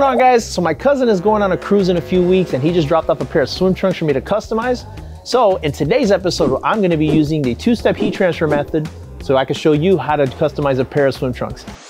going on guys? So my cousin is going on a cruise in a few weeks and he just dropped off a pair of swim trunks for me to customize. So in today's episode, I'm gonna be using the two-step heat transfer method so I can show you how to customize a pair of swim trunks.